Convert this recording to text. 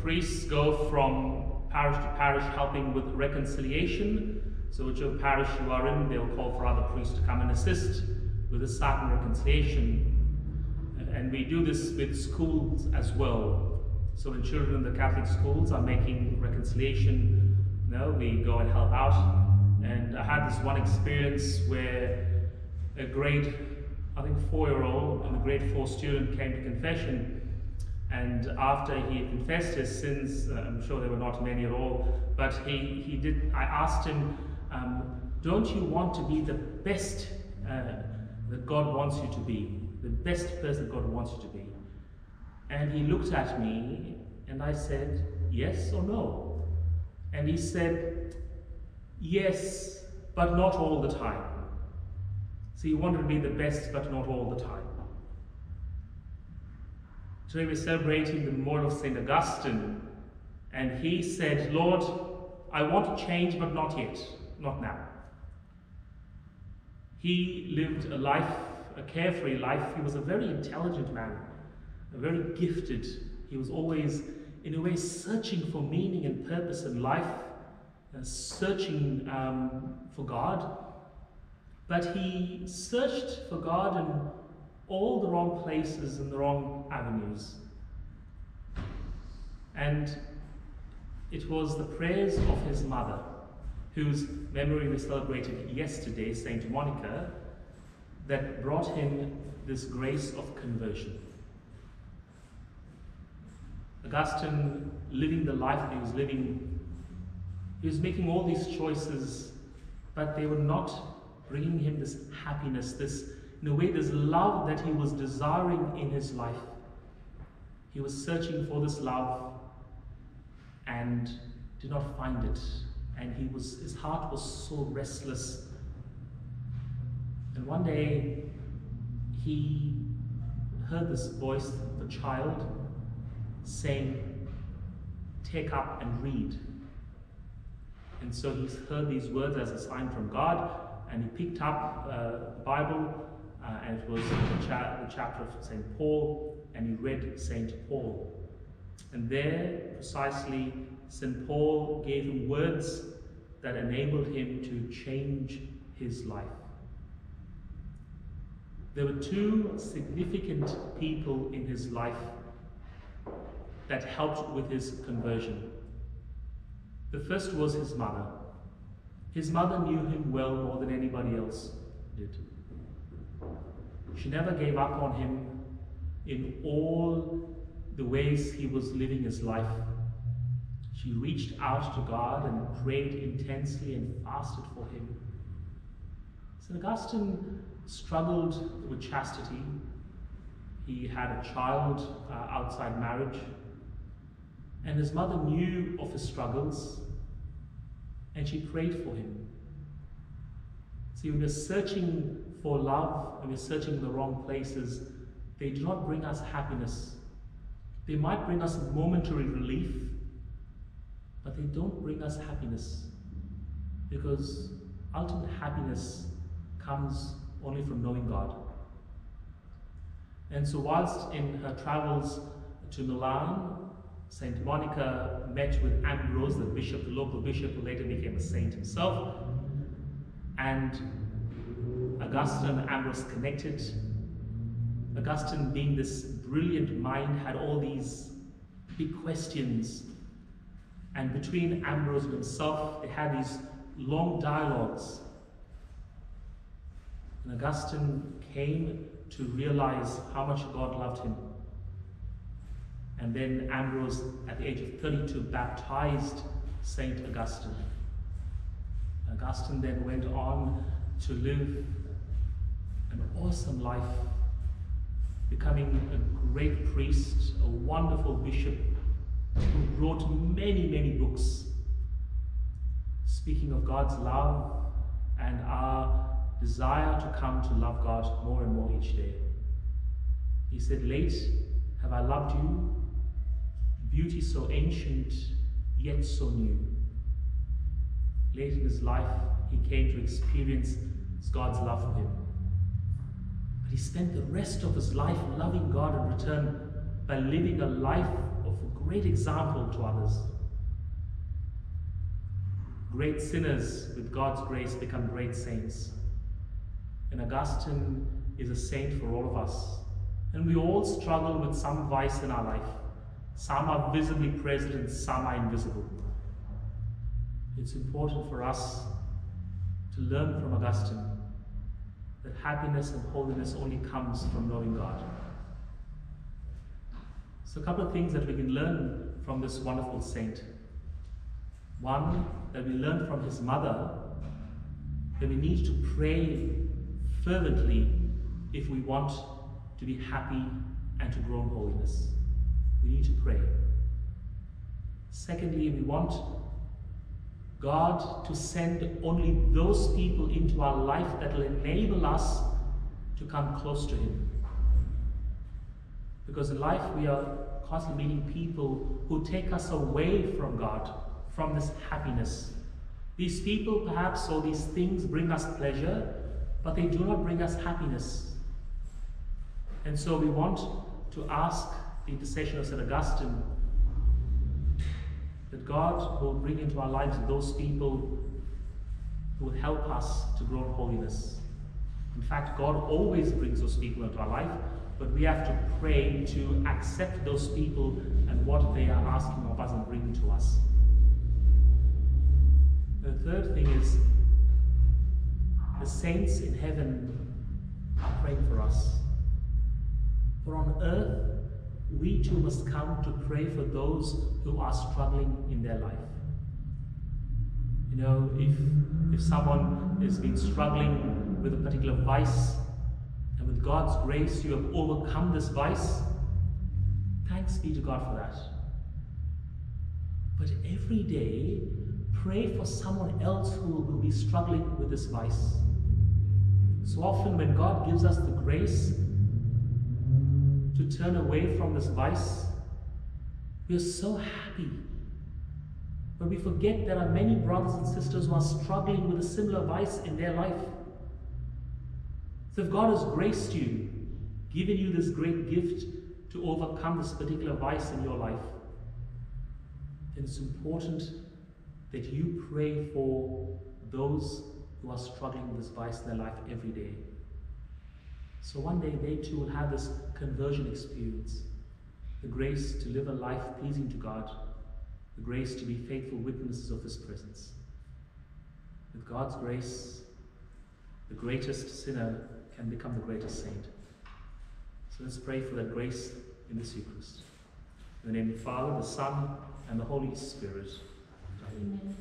priests go from parish to parish helping with reconciliation. So whichever parish you are in, they'll call for other priests to come and assist with a certain reconciliation. Uh, and we do this with schools as well. So when children in the Catholic schools are making reconciliation, you know, we go and help out. And I had this one experience where a grade, I think four-year-old and a grade four student came to confession and after he had confessed his sins, uh, I'm sure there were not many at all, but he, he did, I asked him, um, don't you want to be the best uh, that God wants you to be? The best person God wants you to be? And he looked at me and I said, yes or no? And he said, yes, but not all the time. So he wanted to be the best, but not all the time. Today we're celebrating the memorial of St. Augustine, and he said, Lord, I want to change, but not yet, not now. He lived a life, a carefree life. He was a very intelligent man, a very gifted. He was always, in a way, searching for meaning and purpose in life, uh, searching um, for God. But he searched for God and all the wrong places and the wrong avenues. And it was the prayers of his mother, whose memory we celebrated yesterday, Saint Monica, that brought him this grace of conversion. Augustine, living the life he was living, he was making all these choices, but they were not bringing him this happiness, this in a way, this love that he was desiring in his life. He was searching for this love and did not find it. And he was, his heart was so restless. And one day, he heard this voice of a child saying, Take up and read. And so he's heard these words as a sign from God, and he picked up uh, the Bible uh, and it was the, cha the chapter of St. Paul, and he read St. Paul. And there, precisely, St. Paul gave him words that enabled him to change his life. There were two significant people in his life that helped with his conversion. The first was his mother. His mother knew him well more than anybody else did. She never gave up on him in all the ways he was living his life. She reached out to God and prayed intensely and fasted for him. St. Augustine struggled with chastity. He had a child uh, outside marriage, and his mother knew of his struggles, and she prayed for him. See, when we're searching for love and we're searching in the wrong places, they do not bring us happiness. They might bring us momentary relief, but they don't bring us happiness. Because ultimate happiness comes only from knowing God. And so, whilst in her travels to Milan, Saint Monica met with Ambrose, the bishop, the local bishop, who later became a saint himself, and Augustine and Ambrose connected. Augustine, being this brilliant mind, had all these big questions. And between Ambrose and himself, they had these long dialogues. And Augustine came to realize how much God loved him. And then Ambrose, at the age of 32, baptized Saint Augustine. Augustine then went on to live an awesome life, becoming a great priest, a wonderful bishop who wrote many, many books speaking of God's love and our desire to come to love God more and more each day. He said, Late have I loved you, beauty so ancient, yet so new. Late in his life, he came to experience God's love for him. But he spent the rest of his life loving God in return by living a life of great example to others. Great sinners, with God's grace, become great saints. And Augustine is a saint for all of us. And we all struggle with some vice in our life. Some are visibly present some are invisible. It's important for us to learn from Augustine that happiness and holiness only comes from knowing God. So, a couple of things that we can learn from this wonderful saint. One, that we learn from his mother that we need to pray fervently if we want to be happy and to grow in holiness. We need to pray. Secondly, we want God to send only those people into our life that will enable us to come close to Him. Because in life we are constantly meeting people who take us away from God, from this happiness. These people, perhaps, or these things bring us pleasure, but they do not bring us happiness. And so we want to ask the intercession of St. Augustine that God will bring into our lives those people who will help us to grow in holiness. In fact, God always brings those people into our life, but we have to pray to accept those people and what they are asking of us and bringing to us. The third thing is the saints in heaven are praying for us. For on earth, we too must come to pray for those who are struggling in their life. You know, if, if someone has been struggling with a particular vice, and with God's grace you have overcome this vice, thanks be to God for that. But every day, pray for someone else who will be struggling with this vice. So often, when God gives us the grace to turn away from this vice, we are so happy. But we forget there are many brothers and sisters who are struggling with a similar vice in their life. So if God has graced you, given you this great gift to overcome this particular vice in your life, then it's important that you pray for those who are struggling with this vice in their life every day. So one day they too will have this conversion experience the grace to live a life pleasing to God, the grace to be faithful witnesses of His presence. With God's grace, the greatest sinner can become the greatest saint. So let's pray for that grace in this Eucharist. In the name of the Father, the Son, and the Holy Spirit. Amen.